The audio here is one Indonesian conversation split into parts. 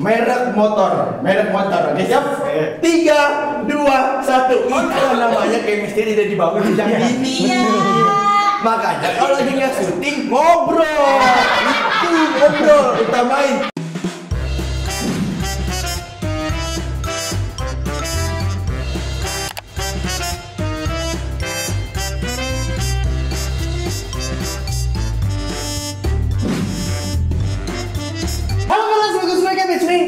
merek motor, merek motor. Oke siap? Tiga, dua, satu. Itu namanya chemistry udah dibangun sejak dini. Makanya kalau lagi nggak syuting ngobrol, itu ngobrol utamain. Nih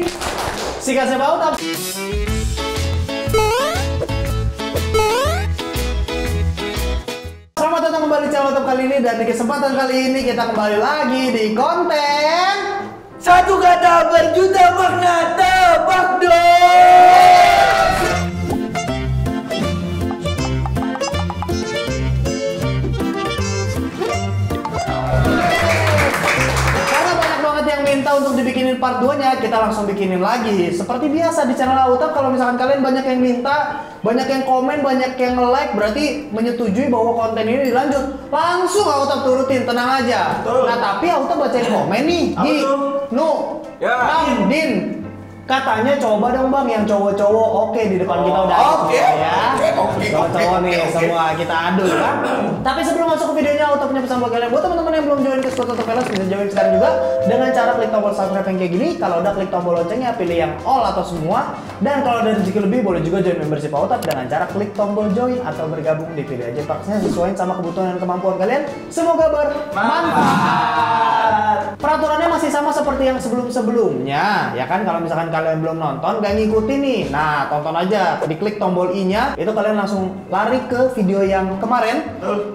Singkat saya bau tapi Selamat datang kembali di channel YouTube kali ini dan di kesempatan kali ini kita kembali lagi di konten Satu kata berjuta makna tebak dong. Yang minta untuk dibikinin part 2 nya kita langsung bikinin lagi Seperti biasa di channel Auta kalau misalkan kalian banyak yang minta banyak yang komen, banyak yang like berarti menyetujui bahwa konten ini dilanjut langsung Auta turutin, tenang aja Betul. Nah tapi Auta bacain komen nih Di? Nu, Ya. Bang, Din Katanya coba dong bang yang cowok-cowok. Oke di depan kita udah Oke, semua ya. oke, oke, Cowok-cowok nih oke. semua kita adu kan? Tapi sebelum masuk ke videonya Auto punya pesan buat kalian Buat teman-teman yang belum join ke Squad Auto Velas bisa join sekarang juga. Dengan cara klik tombol subscribe yang kayak gini Kalau udah klik tombol loncengnya pilih yang all atau semua. Dan kalau ada rezeki lebih boleh juga join membership Auto Dengan cara klik tombol join atau bergabung di video aja. Paksanya sesuai sama kebutuhan dan kemampuan kalian. Semoga bermanfaat. Peraturannya masih sama seperti yang sebelum-sebelumnya Ya kan? Kalau misalkan kalian belum nonton gak ngikutin nih. Nah tonton aja. Diklik tombol i nya Itu kalian langsung lari ke video yang kemarin.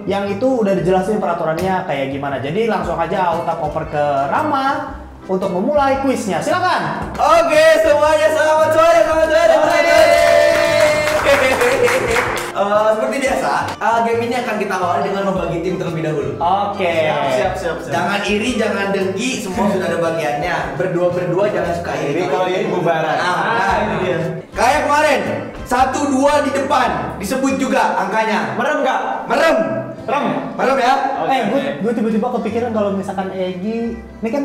Yang itu udah dijelasin peraturannya kayak gimana. Jadi langsung aja auto koper ke Rama Untuk memulai kuisnya. Silakan. Oke, semuanya selamat sore, selamat sore, selamat sore. Eh, seperti biasa, eh, game ini akan kita awali dengan membagi tim terlebih dahulu. Oke siap, siap, siap. Jangan iri, jangan dengki, semua sudah ada bagiannya. Berdua-berdua jangan suka iri. Jadi kalau iri bubaran. Nah, Ah, nah. ini dia. Kayak kemarin, satu dua di depan, disebut juga angkanya. Merem nggak? Merem, Rem. merem ya. Oke, Eh gue tiba-tiba kepikiran kalau misalkan Egi Ini kan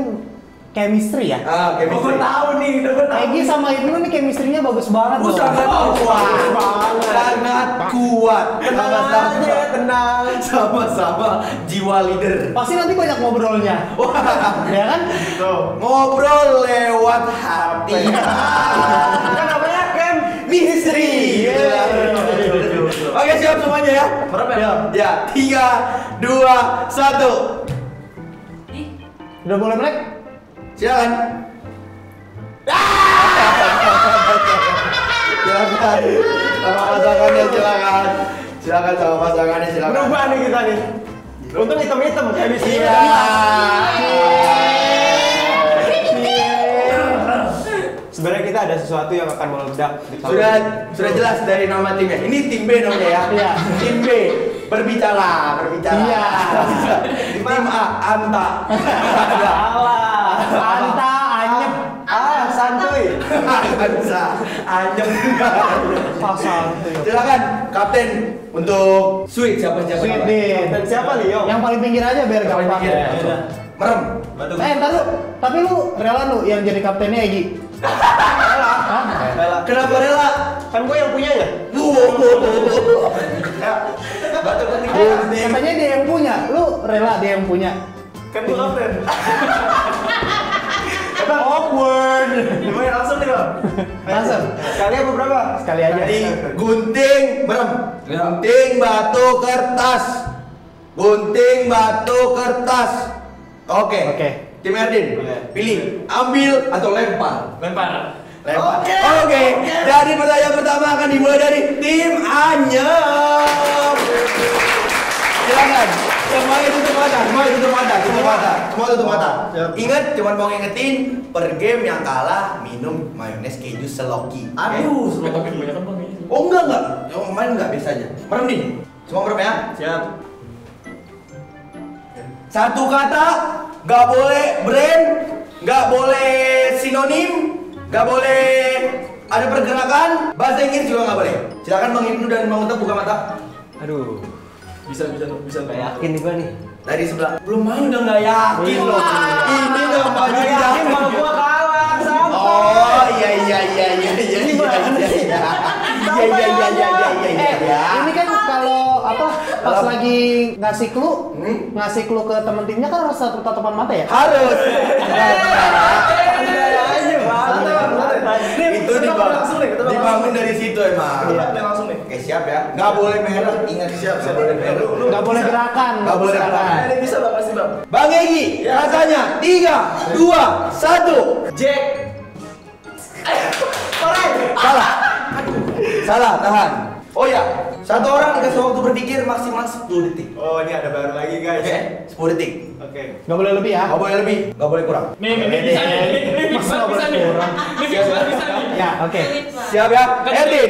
chemistry ya Ah, Oh, gue tahu nih, udah gue tahu. Egi sama Ibnu nih chemistry-nya bagus banget Oh, loh. sangat Bagus kuat, banget. sangat kuat. Tenang aja, tenang. Sama-sama jiwa leader. Pasti nanti banyak ngobrolnya. ya kan? Tuh. Ngobrol lewat hati. Kan namanya kan Misteri. Betul. Oke siap semuanya ya. Merem ya? Ya tiga, dua, satu. Udah boleh melek? Silakan. silakan. Sama pasangannya silakan. Silakan sama pasangannya silakan. Berubah nih kita nih. Untung hitam-hitam kayak sini. Iya. Sebenarnya kita ada sesuatu yang akan meledak di tahun Sudah sudah jelas dari nama timnya. Ini tim B namanya ya. Iya. Tim B berbicara, berbicara. Iya. tim A Anta. Salah. Anta, anyep, Ah, santuy. Ansa, Anyem. pasal tuh. Silakan Kapten untuk sweet siapa siapa. Sweet siapa? Din. Dan siapa Leo? Yang paling pinggir aja biar Paling gampang. pinggir. Ya. Merem. Batu. Eh, entar lu. Tapi lu rela lu yang jadi kaptennya Egi. Hah? Rela. Kenapa rela? Kan gue yang punya ya. Batu penting. Eh, katanya dia yang punya. Lu rela dia yang punya. Kan gue kapten. Awkward. Gimana langsung nih bang? Langsung. Sekali apa berapa? Sekali aja. Jadi gunting merem. Gunting batu kertas. Gunting batu kertas. Oke. Oke. Tim Erdin, pilih ambil atau lempar. Lempar. Lempar. Oke. Oke. Jadi pertanyaan pertama akan dimulai dari tim Anyam. Silakan. Semuanya tutup mata, semuanya tutup mata, tutup mata, semua tutup mata. Ingat, cuma mau ngingetin per game yang kalah minum mayones keju seloki. Aduh, Oke? tapi kebanyakan bang ini. Oh enggak enggak, yang main enggak biasa aja. Merem nih, semua merem ya. Siap. Satu kata, nggak boleh brand, nggak boleh sinonim, nggak boleh ada pergerakan, bahasa Inggris juga nggak boleh. Silakan Bang Ibnu dan Bang Utep buka mata. Aduh bisa bisa bisa nggak yakin nih gua nih dari sebelah belum main udah nggak yakin loh ini udah maju yakin malah gua kalah sama oh iya iya iya iya iya iya iya iya iya iya iya iya iya iya ini kan kalau apa pas lagi ngasih clue hmm? ngasih clue ke temen timnya kan harus satu tatapan mata ya harus itu dibangun dari situ emang langsung Oke siap ya. Nggak boleh merah. Ingat siap. Nggak boleh merah. Nggak boleh gerakan. Nggak boleh gerakan. Ini bisa bang pasti bang. Bang Egi, katanya tiga, dua, satu. Jack. Salah. Salah, tahan. Oh ya, satu orang dikasih waktu berpikir maksimal 10 detik. Oh ini ada baru lagi guys. Oke, 10 detik. Oke. Nggak boleh lebih ya? Nggak boleh lebih, nggak boleh kurang. Nih, nih, nih, bisa nih. Nih, bisa, nggak bisa boleh nih. kurang? Nih, bisa, bisa nih. Ya, oke. Siap ya? Ini.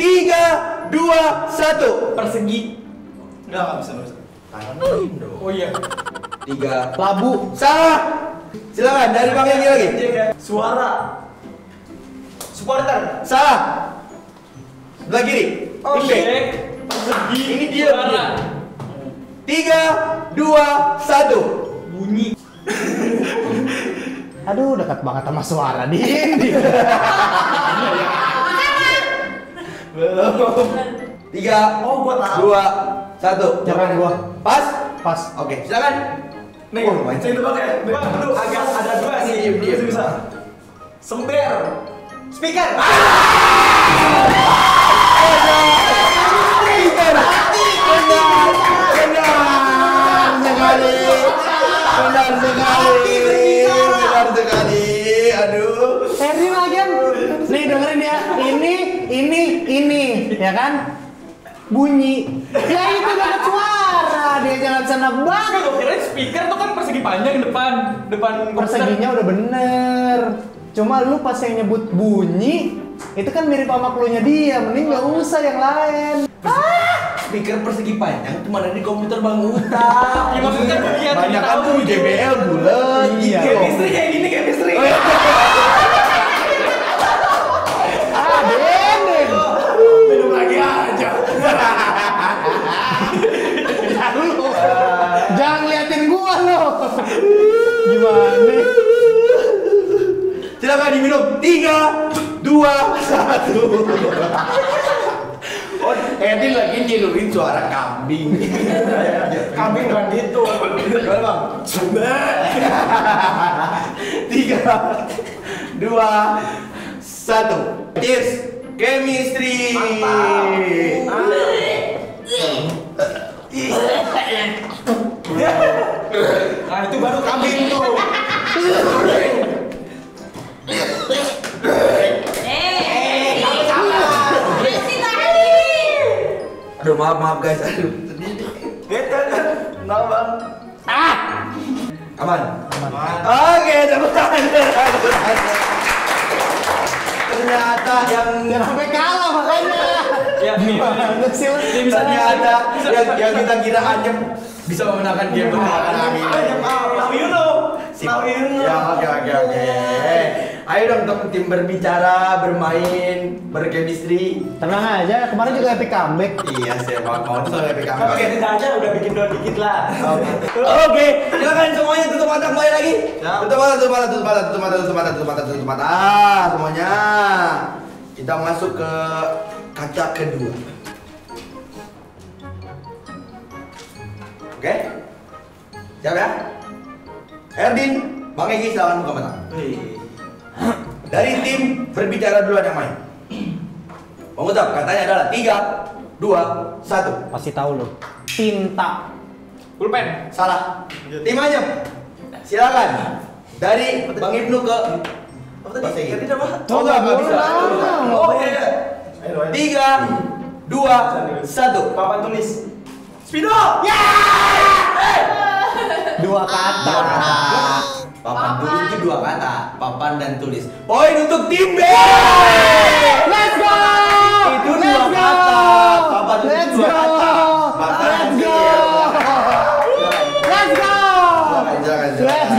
tiga, dua, satu. Persegi. Enggak enggak bisa nggak bisa. Oh iya. Tiga. Labu. Salah. Silakan dari Bang Egi lagi. Suara. Supporter. Salah. Sebelah kiri. Oh, B. Jack. Persegi. Ini dia. Suara. Tiga, dua, satu. Bunyi. Aduh, dekat banget sama suara Din. Belum. Tiga, Oh, gua tahu. dua, satu. Jangan gua. Pas? Pas. Oke, silakan. Nih, Oh, lumayan. sini pakai. Bang, lu agak ada dua sih. Diem, diem. Bisa bisa. Sember. Speaker. Benar. Ya kan? Bunyi. Ya itu dapat suara. Dia jangan nebak. Enggak, gue kira speaker tuh kan persegi panjang depan depan. Perseginya udah bener. Cuma lu pas yang nyebut bunyi, itu kan mirip sama clue-nya dia. Mending nggak usah yang lain. Speaker persegi panjang cuma ada di komputer Bang Uta. Ya, maksudnya Banyak kan tuh gitu. JBL bulat. Iya. Chemistry kayak gini chemistry. Gimana? Silakan diminum. Tiga, dua, satu. Oh, Edin lagi niruin suara kambing. Kambing bukan gitu. Gimana bang? Tiga, dua, satu. Cheers. Chemistry. Nah itu baru kambing tuh. Aduh maaf maaf guys. Aduh. Nah bang. Aman. Oke, tepuk tangan. Ternyata yang Jangan sampai kalah makanya. Ya. Gimana sih ternyata yang, yang kita kira Anjem bisa memenangkan game bertahan kami. Now you know. Now you know. Ya, oke oke oke. Ayo dong untuk tim berbicara, bermain, berchemistry. Tenang aja, kemarin juga epic comeback. Iya, saya mau mau epic Oke, comeback. tidak aja udah bikin down dikit lah. Oke, silakan semuanya tutup mata kembali lagi. Tutup mata, tutup mata, tutup mata, tutup mata, tutup mata, tutup mata, tutup mata. Semuanya. Kita masuk ke kaca kedua. Oke? Siap ya? Erdin, Bang Egi silakan buka mata. Dari tim berbicara duluan yang main. Mengucap katanya adalah tiga, dua, satu. Pasti tahu lo. Tinta. Pulpen. Salah. Tim aja. Silakan. Dari Bang Ibnu ke Apa tadi? Oh enggak, enggak bisa. Oh iya. iya. Tiga, dua, satu. Papan tulis. Spido. Dua kata. Papan tulis itu dua kata. Papan dan tulis. Poin untuk tim B. Let's go! Itu dua go! kata. Papan tulis Let's dua go! kata. Papan dan Let's go! Let's go! Let's!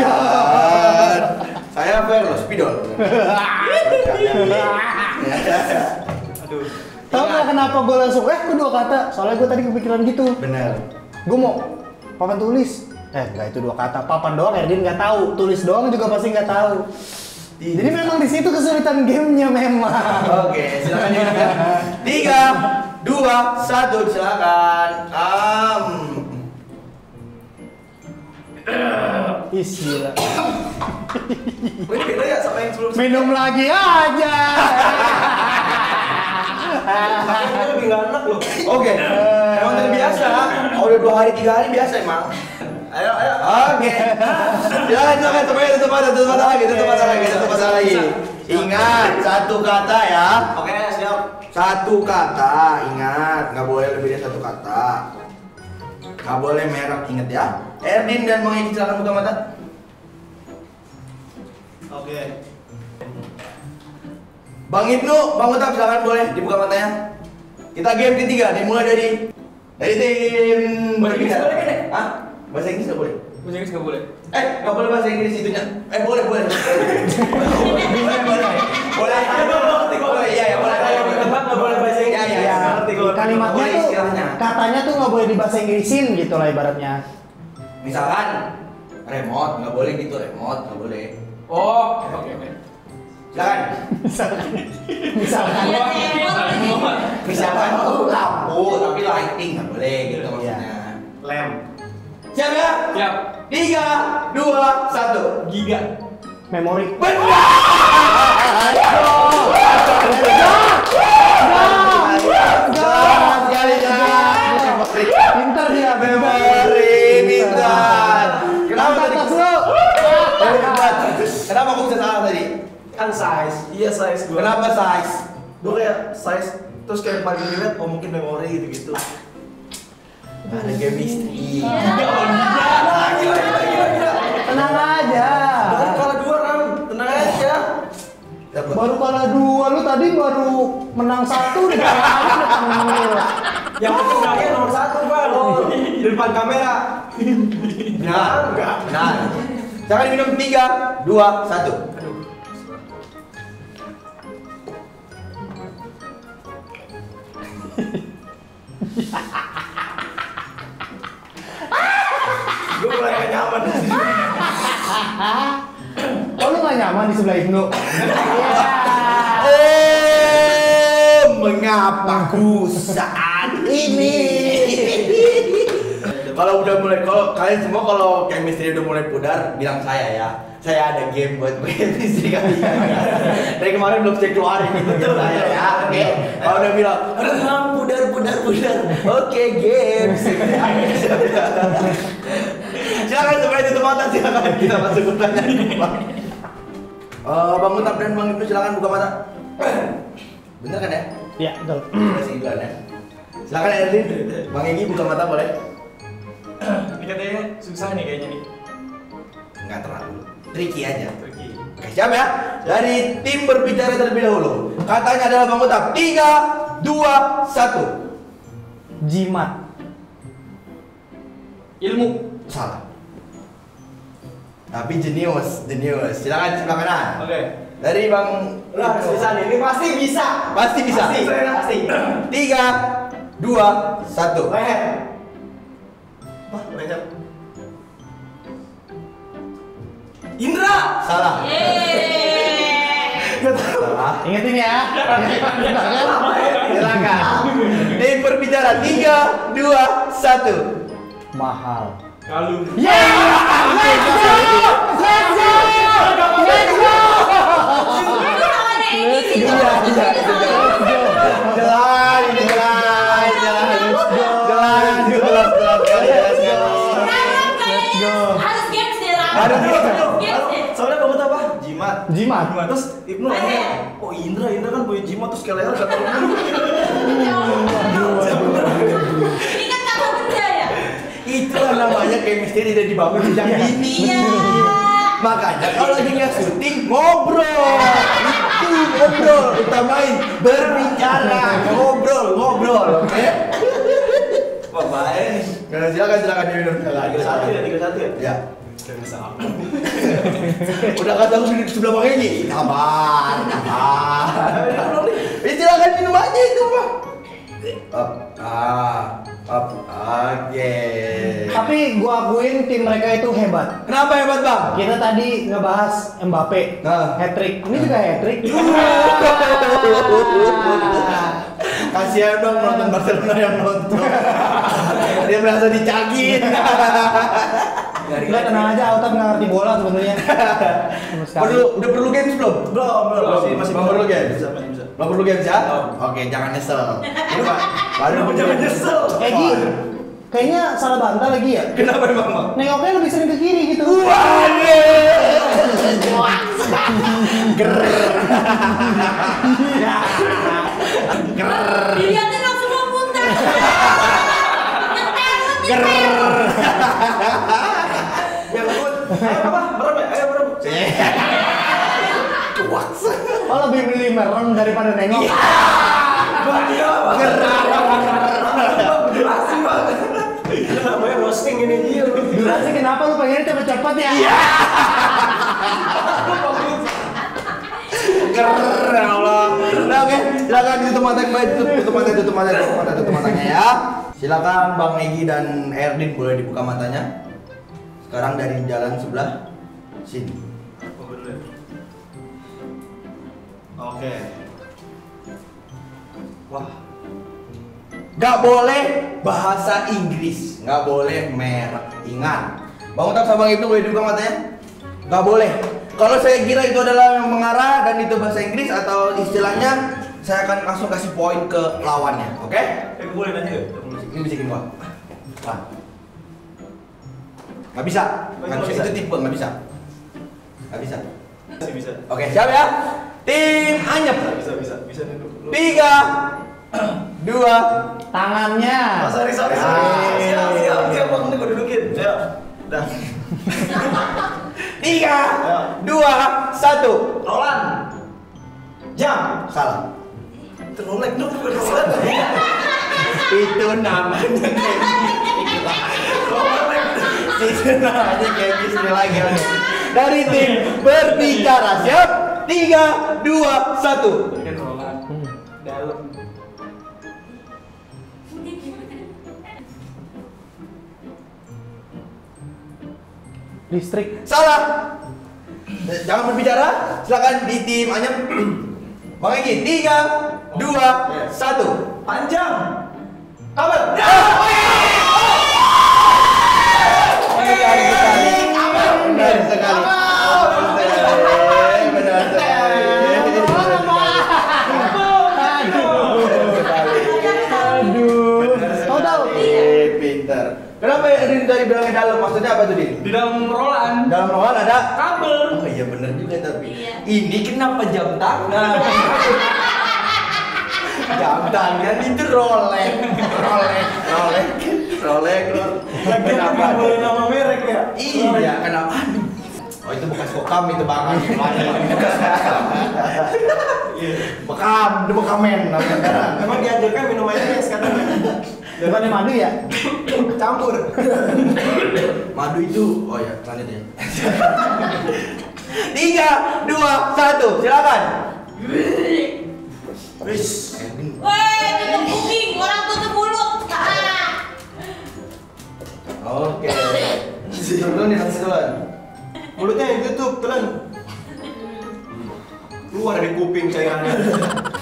Saya loh, spidol. Aduh. Tahu nggak kenapa gue langsung eh kedua kata? Soalnya gue tadi kepikiran gitu. Benar. Gue mau papan tulis. Eh enggak itu dua kata. Papan doang Erdin nggak tahu. Tulis doang juga pasti nggak tahu. Jadi memang di situ kesulitan gamenya memang. Oke, silakan ya. Tiga, dua, satu, silakan. Um, Is gila. Ini beda ya sama yang sebelum Minum lagi aja. Lebih nggak enak loh. Oke, emang terbiasa. Kalau udah dua hari tiga hari biasa emang. Ayo, ayo. Oke. Silakan silakan tutup aja, tutup mata, tutup mata lagi, tutup mata lagi, tutup mata lagi. Ingat satu kata ya. Oke, siap. Satu kata, ingat, nggak boleh lebih dari satu kata. Nggak boleh merek, ingat ya. Erdin dan Bang Egi silakan buka mata. Oke. Bang Ibnu, Bang Utap silakan boleh dibuka matanya. Kita game ketiga, dimulai dari dari tim Bahasa Inggris boleh kan? Hah? Bahasa Inggris nggak boleh? Bahasa Inggris nggak boleh. Eh, nggak boleh bahasa Inggris itunya. Eh, boleh, boleh. boleh, boleh. Boleh. Boleh, iya, ya, boleh. Ayo, tebak nggak boleh bahasa Inggris. Iya, iya, Ya, kalau kalimatnya boleh tuh katanya tuh nggak boleh dibahasa Inggrisin gitu lah ibaratnya. Misalkan remote, nggak boleh gitu remote, nggak boleh. Oh, oke oke. Silakan. Misalkan Iya, Misalkan tuh lampu, tapi lighting nggak boleh gitu Iya. maksudnya. Lem. Siap ya? Siap. Tiga, dua, satu. Giga. memori. Dia, pintar. Kenapa aku bisa salah tadi? Kan size. Iya size gua. Kenapa size? Gua kayak size terus kayak paling dilihat oh mungkin memori gitu-gitu. Ada chemistry. Iya. Gila, gila, gila, gila. Tenang aja. Baru kalah dua round, tenang aja. Dapat. Baru kalah dua, lu tadi baru menang satu di. Yang penting menangnya nomor satu bang. Di depan kamera. Nah, enggak. nah. Jangan minum tiga, dua, satu. Oh lu gak nyaman di sebelah Ibnu? Oh, mengapa ku saat ini? kalau udah mulai, kalau kalian semua kalau chemistry udah mulai pudar, bilang saya ya. Saya ada game buat chemistry kalian. Dari kemarin belum saya keluarin itu game saya ya. Oke. Kalau udah bilang, pudar, pudar, pudar. Oke, games. Silakan supaya tutup mata silakan kita masuk ke pertanyaan kedua. Eh, Bang Utap dan Bang Ibnu silakan buka mata. Bener kan ya? Iya, betul. Masih iklan ya. Silakan Erlin. Bang Egi buka mata boleh? Ini katanya susah nih kayaknya nih. Enggak terlalu. Tricky aja. Oke. Oke, siap ya? Dari tim berbicara terlebih dahulu. Katanya adalah Bang Utap. Tiga, dua, satu. Jimat. Ilmu. Salah. Tapi jenius, jenius. Silakan sebelah kanan. Oke. Dari Bang Lah, bisa nih. Ini pasti bisa. Pasti bisa. Pasti. Pasti. Tiga, dua, satu. Leher. Wah, leher. Indra. Salah. Yeay. Salah. Ingetin ya. Silakan. Tim berbicara. Tiga, dua, satu. Mahal. Kalung. Yeah! Let's go! Let's go! Let's go! Itu namanya Egi sih. Iya, iya, jelas. Jelas, ini jelas, jelas. Jelas, jelas, jelas, jelas, jelas, jelas. Rangga kayaknya Let's go. harus games deh Rangga. Harus games. Deh. Soalnya kamu tahu apa? Jimat. Jimat. Terus Ibnu oh Indra, Indra kan punya jimat terus kayak leher gak tahu Ini kan kata benda ya. Itulah namanya chemistry tidak dibangun sejak dini. Iya. Makanya kalau lagi nggak syuting ngobrol, itu ngobrol, utamain berbicara, ngobrol, ngobrol, oke? Bahaya nih. Nah, silakan silakan diminum. Tiga satu ya, tiga satu ya. Ya. Udah kata aku di sebelah bang ini. Sabar, sabar. Eh, silakan minum aja itu mah. Up, ah, oke. Tapi gua akuin tim mereka itu hebat. Kenapa hebat bang? Kita tadi ngebahas Mbappe, Nah. hat trick. Ini juga hat trick. Kasihan dong nonton Barcelona yang nonton. Dia merasa dicagin. Enggak tenang aja, Autam nggak ngerti bola sebenarnya. Perlu udah perlu games belum? Belum, belum, masih masih belum perlu games. Bisa, masih bisa. Belum perlu games ya? Oke, jangan nyesel. Ini Pak, baru jangan nyesel? Eh Gi, kayaknya salah bantal lagi ya. Kenapa emang, Bang? Nengoknya lebih sering ke kiri gitu. Dilihatin Ayo apa? Merem ya? Ayo merem. Oh lebih milih merem daripada nengok. Jelasin banget. Itu namanya roasting ini dia. Durasi kenapa lu pengennya cepet-cepet ya? Keren ya Allah. Nah, oke, silakan tutup mata tutup mata, tutup mata, tutup mata, tutup matanya ya. Silakan Bang Egi dan Erdin boleh dibuka matanya. Sekarang dari jalan sebelah sini. Oke. Wah, Gak boleh bahasa Inggris, gak boleh merek. Ingat, Bang Utap sama Bang Ibnu boleh dibuka matanya? Gak boleh. Kalau saya kira itu adalah yang mengarah dan itu bahasa Inggris atau istilahnya, saya akan langsung kasih poin ke lawannya, oke? eh gue boleh nanya? Ini bisikin gua. Wah. Gak bisa. Gak bisa. Itu tipe gak bisa. Gak bisa. Masih bisa. Oke, siap ya? Tim Anyep. Bisa, bisa, bisa duduk dulu. Tiga, dua, Tangannya. Oh, sorry, sorry, sorry. Siap, siap, siap, bang, gue dudukin. Siap. Dah. tiga, dua, satu. Roland. Jam. Salah. Terolek dong, gue Roland. Itu namanya Itu kayak gini lagi. Dari tim berbicara siap? Tiga, dua, satu. Dalam. Listrik. Salah. Jangan berbicara. Silakan di tim Anyam. Bang Egi, tiga, dua, satu. Panjang. Kabel. Benar sekali. Benar sekali. Eh. Kenapa ya tadi bilangnya dalam? Maksudnya apa tuh Din? Di dalam Roland. Dalam ruangan ada Kabel. Oh iya juga tapi. Iya. Ini kenapa jam tangan? jam tangan itu Rolex. Rolex, Rolex, Rolex. Lagi Kenapa? nggak boleh nama merek ya? Iya, kenapa? Oh itu bekas kokam itu bang. Gimana? Bekam, itu bekamen namanya sekarang. Emang diajarkan minum mayonnaise katanya. Bukannya madu ya? Campur. Madu itu, oh ya lanjut ya. Tiga, dua, satu, silakan. Woi, tutup kuping, orang Oke. Dulu nih langsung duluan. Mulutnya yang tutup, telan. Keluar dari kuping cairannya.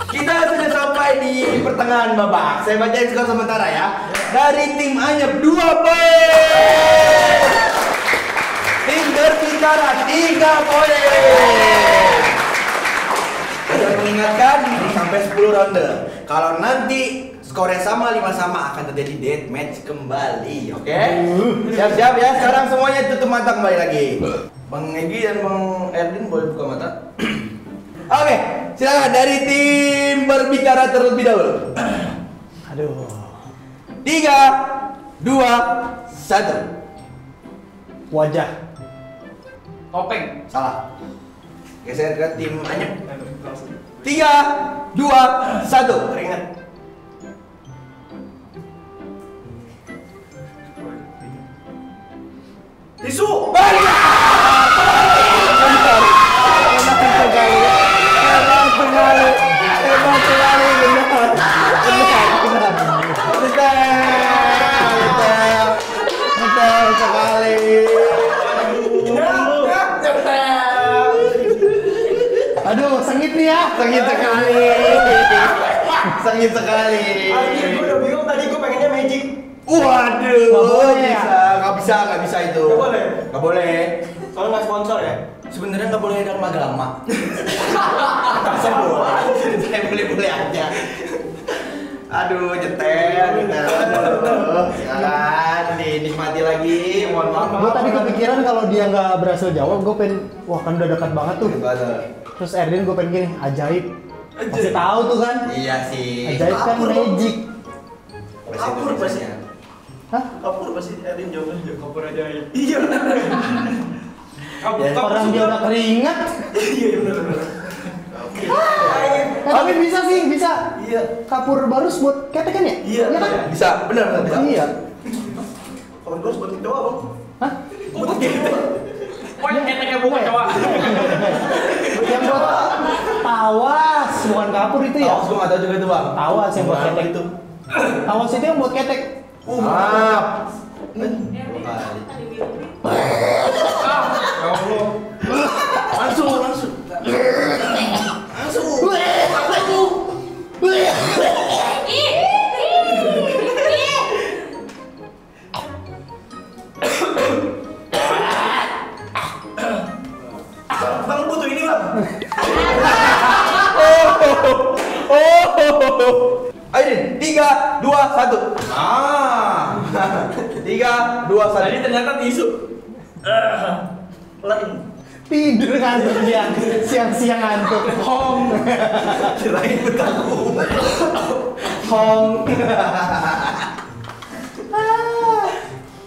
Kita sudah sampai di pertengahan babak. Saya bacain skor sementara ya. Dari tim Anyep 2 poin. Tim berbicara 3 poin. Saya mengingatkan sampai 10 ronde. Kalau nanti skornya sama 5 sama akan terjadi death match kembali, oke? Siap-siap ya. Sekarang semuanya tutup mata kembali lagi. Bang Egi dan Bang Erdin boleh buka mata. Oke, silakan dari tim berbicara terlebih dahulu. Aduh. Tiga, dua, satu. Wajah. Topeng. Salah. Geser ke tim Anyep. Tiga, dua, satu. Keringat. Tisu. Betul sekali. Aduh, sengit nih ya. Sengit sekali. Sengit sekali. Anjir, gue udah bingung tadi gue pengennya magic Waduh, ya? bisa, nggak bisa, nggak bisa itu. Nggak boleh? Nggak boleh. Soalnya nggak sponsor ya. Sebenarnya nggak boleh dalam agama. Saya boleh, saya boleh boleh aja. Aduh. Aduh, ya kan, dinikmati lagi. Mohon maaf. Gue tadi kepikiran kalau dia nggak berhasil jawab, gue pengen, wah kan udah dekat banget tuh. Betul. Terus Erdin gue pengen gini, ajaib. Masih tahu tuh kan? Iya sih. Ajaib kan magic. Kapur pasti. Hah? Kapur pasti Erin jawabnya. Kapur aja ya. Iya benar. Kapur, Ya, kapur Orang dia udah keringat. Iya benar benar. Eh, tapi bisa sih, bisa. Iya. Kapur barus buat ketek kan ya? Iya, kan? iya. Bisa, benar benar. Iya. Kalau gue buat cowok bang. Hah? Buat gitu. Wah, keteknya bukan cowok. Yang buat tawas, bukan kapur itu ya? Tawas gua tahu juga itu bang. Tawas yang buat ketek. itu. Tawas itu yang buat ketek. Maaf. Ah, ya Allah. Langsung, langsung. Langsung. Ih, ih, ih. Bang, bang butuh ini bang. Oh. Ayo Din, tiga, dua, satu. Ah. Tiga, dua, satu. Tadi ternyata tisu. Len. Tidur ngantuk dia. Siang-siang ngantuk. Hong. Kirain betaku. Hong.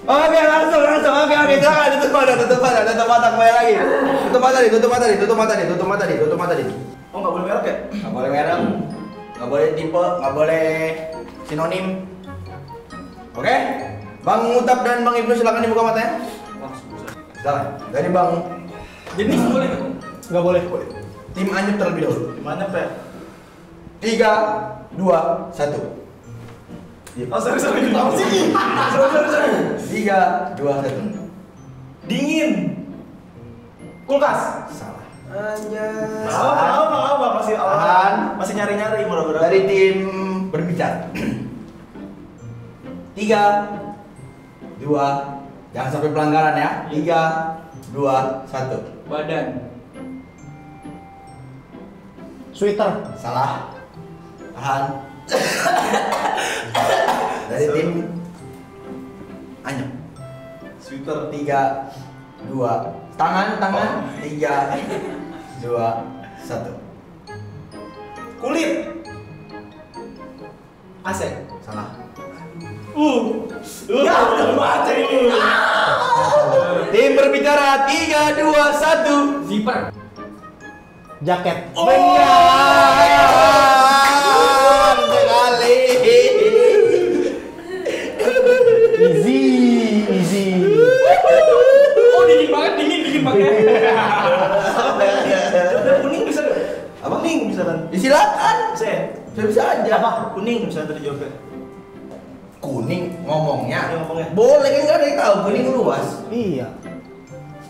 Oke langsung langsung oke oke silakan tutup mata tutup mata tutup mata kembali lagi tutup mata nih tutup mata nih tutup mata nih tutup mata nih tutup mata nih Oh nggak boleh merek ya? nggak boleh merek nggak boleh tipe nggak boleh sinonim oke bang Utap dan bang Ibnu silakan dibuka matanya silakan dari bang Jenis boleh. Nggak boleh. tim Anyep terlebih dahulu Gimana pak? tiga dua satu Oh sorry sorry. Apa sih? Sorry sorry sorry. tiga dua satu Dingin. Kulkas. salah Anjay. Apa apa apa masih awal. Masih nyari nyari murah-murah. dari tim berbicara tiga dua jangan sampai pelanggaran ya tiga dua satu Badan. Sweater. salah tahan dari tim Anyep Sweater. tiga dua tangan tangan tiga dua satu Kulit. AC. salah Uh. Ya udah ini. tim berbicara tiga dua satu Zipper. Jaket. benar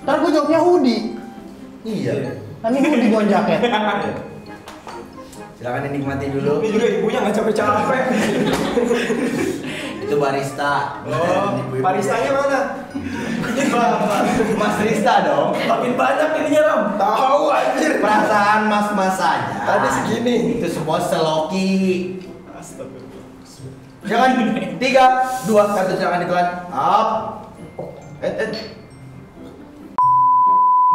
Ntar gue jawabnya hoodie. iya ini hoodie bukan jaket. silakan dinikmati dulu Ini juga ibunya nggak capek-capek. itu barista Oh, baristanya mana? Bapak. mas Rista dong Makin banyak ininya Ram. Tahu anjir. perasaan mas mas saja Tadi segini. itu semua seloki jangan tiga dua satu silakan ditelan up eh, eh.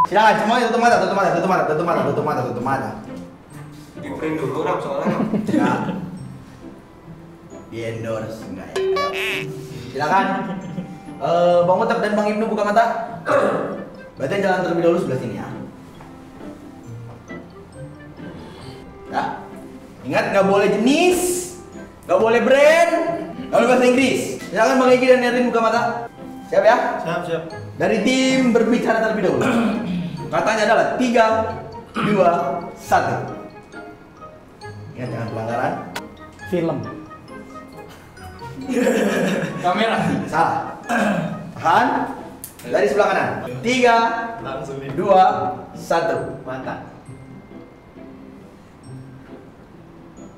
Silakan semuanya tutup mata tutup mata tutup mata tutup mata tutup mata tutup mata Di print dulu Ram soalnya. ya. Di endorse enggak ya? Silakan. Eh, bang Utap dan bang Ibnu buka mata. Berarti jalan terlebih dahulu sebelah sini ya? Ya. Ingat nggak boleh jenis nggak boleh brand nggak boleh bahasa Inggris. Silakan bang Egi dan Erin buka mata. Siap ya? Siap siap. dari tim berbicara terlebih dahulu katanya adalah tiga dua satu ingat jangan pelanggaran Film. Kamera. Salah. Tahan. Dari sebelah kanan. Tiga, Langsung nih. dua, satu. Mata.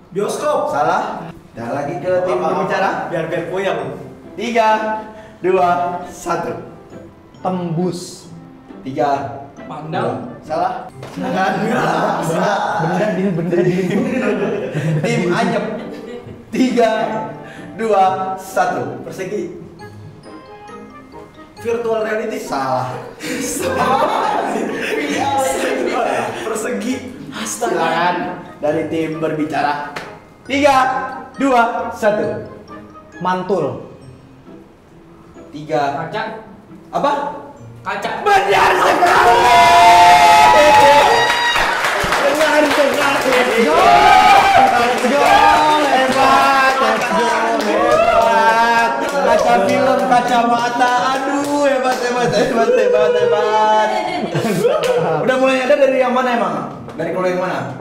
Bioskop. Salah. Dan lagi ke tim Apa, apa, berbicara. Biar biar koyak. Tiga, dua, satu. Tembus. Tiga, Pandang. dua. Salah. Silakan. Benda di benda di. Tim Anyep. Tiga, dua, satu. Persegi. Virtual reality. Salah. Persegi. Silakan dari tim berbicara. Tiga, dua, satu. Mantul. Tiga. Kaca. Apa? Kaca. Benar sekali. Benar sekali. Let's go, hebat, let's go, Hebat. Kaca film, kacamata. Aduh, hebat, hebat, hebat, hebat, hebat. Udah mulai ada dari yang mana emang? Dari kalau yang mana?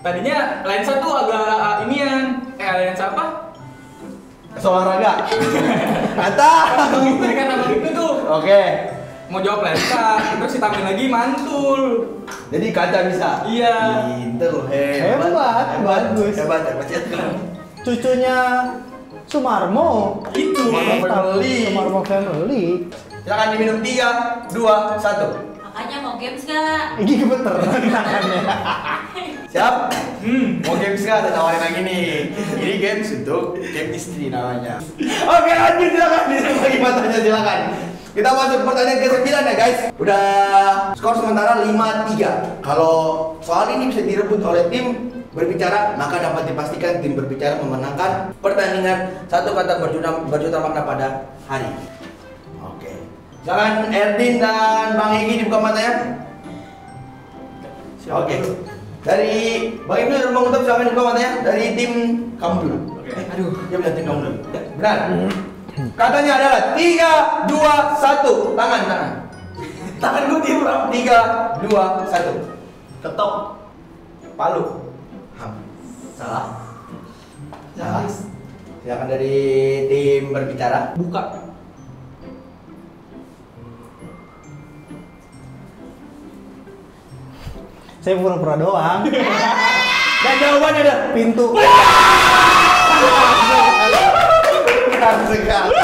Tadinya lensa tuh agak uh, inian. Eh lensa apa? Olahraga. Kata. Itu kan abang itu tuh. Oke. Mau jawab lensa, terus ditambah lagi mantul. Jadi kaca bisa. Iya. Pinter loh, hebat. Hebat, bagus. Hebat, hebat. hebat. Cucunya Sumarmo. Itu. Sumarmo Family. Sumarmo Family. Silakan diminum tiga, dua, satu. Makanya mau games gak? Ini gemeteran tangannya. Siap? Hmm, mau games nggak? Ada tawarin lagi nih. Ini games untuk game istri namanya. Oke, lanjut silakan. Bagi matanya silakan. Kita masuk pertanyaan ke-9 ya guys. Udah skor sementara 5-3. Kalau soal ini bisa direbut oleh tim berbicara, maka dapat dipastikan tim berbicara memenangkan pertandingan satu kata berjuta, berjuta makna pada hari. Oke. Silakan Erdin dan Bang Egi dibuka matanya. Oke. Dari Bang Ibnu dan Bang Utap silakan dibuka matanya dari tim kamu dulu. Oke. Eh, aduh, dia bilang tim kamu dulu. Benar. Katanya adalah 3 2 1. Tangan, tangan. Tangan gue diem Ram. 3 2 1. Ketok. Palu. Ham. Salah. Salah. Silakan dari tim berbicara. Buka. Saya pura-pura doang. Dan jawabannya ada Pintu. benar sekali.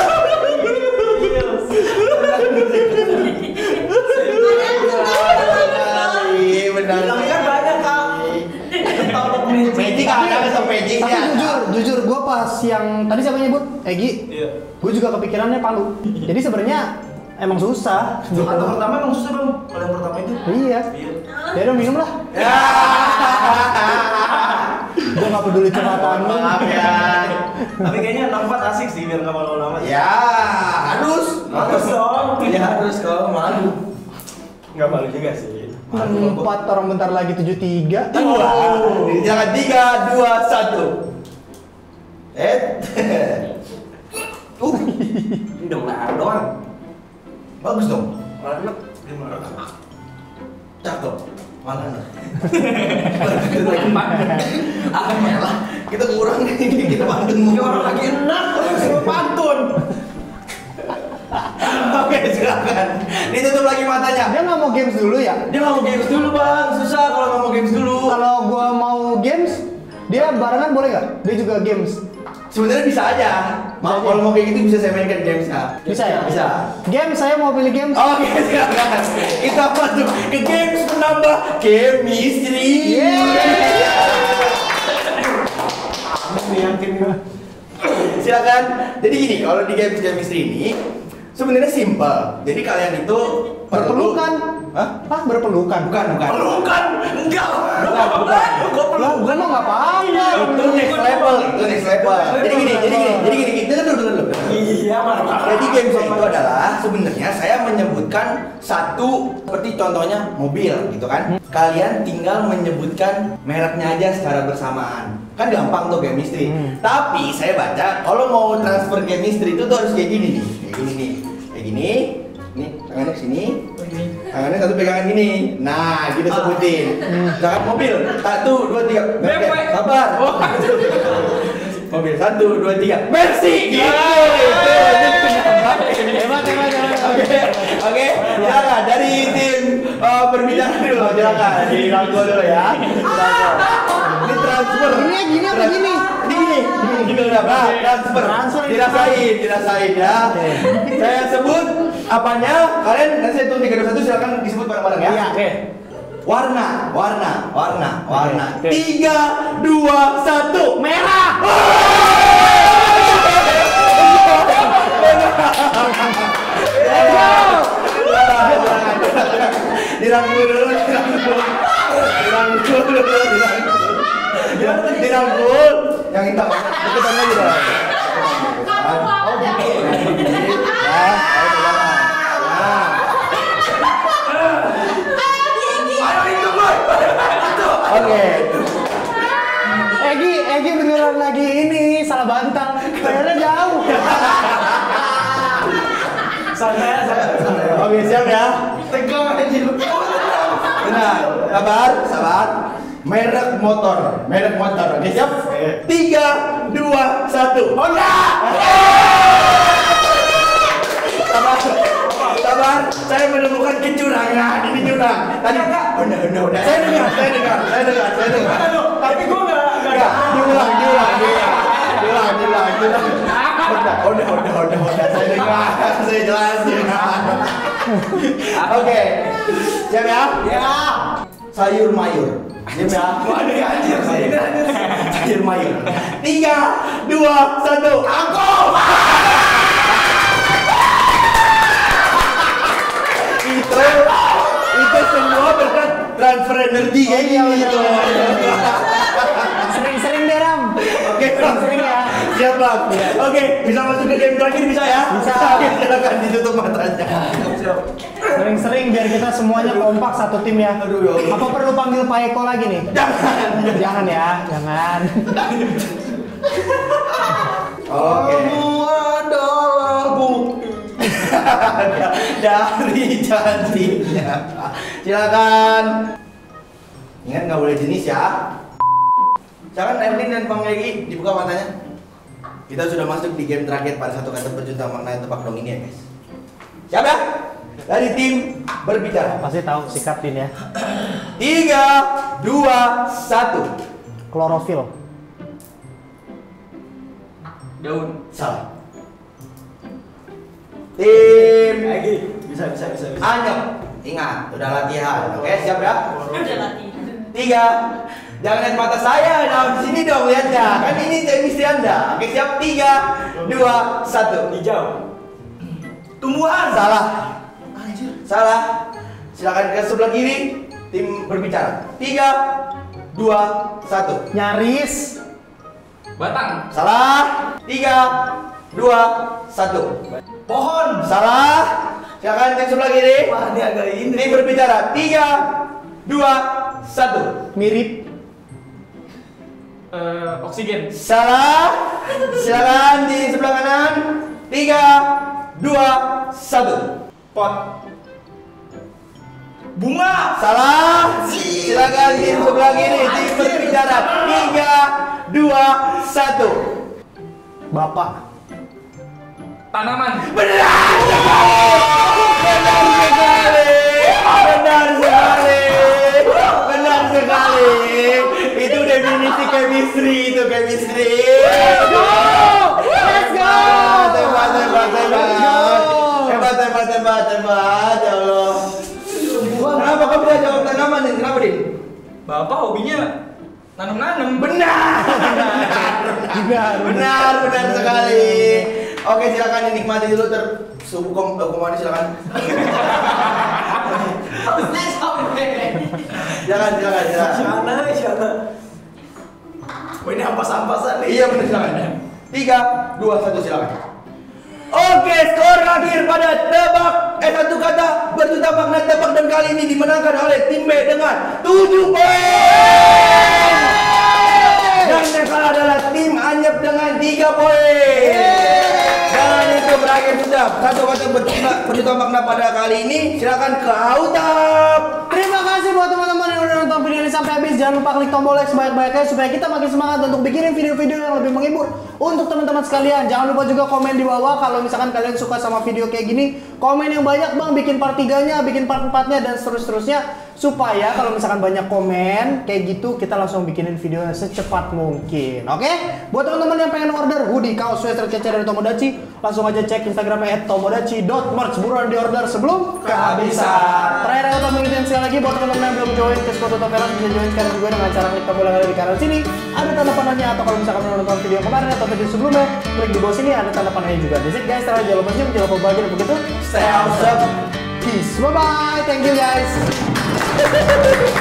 Magic. Ada magic Tapi ya. jujur, jujur gue pas yang tadi siapa nyebut? Egi. Iya. Gue juga kepikirannya Palu. Jadi sebenarnya emang susah. Gitu. Kata pertama emang susah bang. Kalau yang pertama itu. Iya. Iya. Ya udah minum lah. Gue gak peduli curhatan lu. Maaf ya. Tapi kayaknya 64 asik sih biar nggak malu lama. Ya, harus. Harus dong. Ya harus kalau malu. Nggak malu juga sih. Empat orang bentar lagi tujuh tiga. Wow. Jangan tiga, dua, satu. Eh. Uh. Ini udah mulai doang. Bagus dong. Malah enak. Enak. Cakep. Mana? Empat. Ah, malah kita kurang nih, kita pantun mulu. Orang lagi enak, orang suruh pantun. Oke, silakan. Ditutup lagi matanya. Dia nggak mau games dulu ya? Dia nggak mau games dulu bang, susah kalau nggak mau games dulu. Kalau gua mau games, dia barengan boleh nggak? Dia juga games. Sebenarnya bisa aja. Mau kalau mau kayak gitu bisa saya mainkan games Bisa ya? Bisa. Games, saya mau pilih games. Oke, silakan. Kita masuk ke games menambah chemistry. Silakan. Jadi gini, kalau di games chemistry ini sebenarnya simple. Jadi kalian itu perlu Berpelukan. Hah? Hah, berpelukan? Bukan, bukan. Pelukan, enggak. Bukan, bukan. Gua mah nggak apa-apa. Itu next level, itu next level. Jadi gini, jadi gini, jadi gini, kita dulu dulu dulu. Iya, mana Jadi games itu adalah sebenarnya saya menyebutkan satu seperti contohnya mobil gitu kan. Kalian tinggal menyebutkan mereknya aja secara bersamaan. Kan gampang tuh chemistry. Hmm. Tapi saya baca kalau mau transfer chemistry itu tuh harus kayak gini nih. Kayak gini nih. Kayak gini. Nih, tangannya ke sini. Tangannya satu pegangan gini. Nah, kita sebutin. Jangan mobil. Satu, dua, tiga. Oke, BMW. sabar. Oh. Mobil satu, dua, tiga. Mercy. Gitu. Hebat, hebat, hebat. Oke, oke. Silakan dari tim uh, berbicara dulu, silakan. Di rangkul dulu ya. Ini transfer. Ini gini apa gini? Ini gini. Gini, gini. Nah, transfer. Dirasain, dirasain ya. Saya sebut apanya, kalian nanti saya hitung 3 2 1 silakan disebut bareng-bareng ya. Iya. Oke. Warna, warna, warna, warna. Oke. Tiga, dua, satu. Merah. Dirangkul dulu, dirangkul. Dirangkul dulu, dirangkul. Dirangkul. Yang hitam, deketan lagi dong. Kamu apa ya? Ya, ayo pegangan. Nah. Oke. Egi, Egi beneran lagi ini salah bantal. Kayaknya jauh. Santai santai. Oke, siap ya. Tegang aja. Benar, sabar, sabar. Merek motor, merek motor. Oke, siap? Tiga, dua, satu. Honda! Sabar, Saya menemukan kecurangan. Ini curang. Tadi, Honda, Honda, Honda. Saya dengar, saya dengar, saya dengar, saya dengar. Tapi gua enggak Enggak, diulang, diulang, diulang. Diulang, diulang, diulang. Honda, Honda, Honda, Honda. Saya dengar, saya jelasin. Oke, siap ya? Ya. Sayur mayur. Diam ya. Waduh anjir sih. Ini anjir sih. Sayur mayur. Tiga, dua, satu. Angkop. Itu itu semua berkat transfer energi kayak gini gitu. Sering-sering deh Ram. Oke, Sering ya. Siap bang. Oke, bisa masuk ke game terakhir bisa ya? Bisa. Oke, silakan ditutup matanya. Siap. Sering-sering biar kita semuanya kompak satu tim ya. Aduh, ya Allah. Apa perlu panggil Pak Eko lagi nih? Jangan. Jangan ya, jangan. Oke. adalah bukti. Dari janjinya. Silakan. Ingat nggak boleh jenis ya. Silakan Erlin dan Bang Egi dibuka matanya. Kita sudah masuk di game terakhir pada satu kata berjuta makna yang tebak dong ini ya guys. Siap ya? Dari tim berbicara. Pasti tahu sikat Din ya. Tiga, dua, satu. Klorofil. Daun. Salah. Tim Lagi. Bisa bisa bisa bisa. Anyep. Ingat, udah latihan. Oke, siap ya? Udah latihan. Tiga. Jangan lihat mata saya, nah di sini dong lihatnya. Kan ini chemistry Anda. Oke, siap? Tiga, dua, satu. Hijau. Tumbuhan. Salah. Salah. Silakan ke sebelah kiri. Tim berbicara. Tiga, dua, satu. Nyaris. Batang. Salah. Tiga, dua, satu. Pohon. Salah. Silakan tim sebelah kiri. Wah ini agak ini. Tim berbicara. Tiga, dua, satu. Mirip. Eh, oksigen. Salah. Silakan di sebelah kanan. Tiga, dua, satu. Pot. Bunga. Salah. Silakan di sebelah kiri. Tim berbicara. Tiga, dua, satu. Bapak. Tanaman. Benar sekali. Benar sekali. Benar sekali. Benar sekali. Itu definisi chemistry itu chemistry. Let's go! Let's go! Hebat, hebat, hebat, hebat. Hebat, hebat, hebat. Ya Allah. Kenapa kamu bisa jawab tanaman? Kenapa, Din? Bapak hobinya nanam-nanam. Benar. Benar. Benar, benar sekali. Oke, silakan dinikmati dulu ter subuh kom eh, komandi silakan. Saya sampai. Silakan, silakan, silakan. Siapa siapa? Oh ini ampas-ampasan nih. Iya benar silakan. Tiga, dua, satu silakan. Oke, skor akhir pada tebak eh satu kata berjuta makna tebak dan kali ini dimenangkan oleh tim B dengan 7 poin. Dan yang kalah adalah tim Anyep dengan 3 poin. Itu berakhir sudah satu kata berjuta makna pada kali ini. Silakan ke Autap. Terima kasih buat teman-teman yang udah nonton video sampai habis. Jangan lupa klik tombol like sebanyak-banyaknya supaya kita makin semangat untuk bikinin video-video yang lebih menghibur untuk teman-teman sekalian. Jangan lupa juga komen di bawah kalau misalkan kalian suka sama video kayak gini. Komen yang banyak bang, bikin part 3-nya, bikin part 4-nya dan seterus-terusnya. supaya kalau misalkan banyak komen kayak gitu kita langsung bikinin videonya secepat mungkin. Oke? Buat teman-teman yang pengen order hoodie, kaos, sweater, kece dari Tomodachi, langsung aja cek Instagramnya @tomodachi.merch buruan di order sebelum kehabisan. Terakhir aku sekali lagi buat teman-teman yang belum join ke Spot Tovelas bisa sekarang juga dengan cara klik tombol yang ada di kanan sini. Ada tanda panahnya atau kalau misalkan belum nonton video kemarin atau video sebelumnya, klik di bawah sini ada tanda panahnya juga. It guys, sekarang jangan lupa senyum, jangan lupa bahagia dan begitu. Stay awesome. Peace. Bye bye. Thank you guys.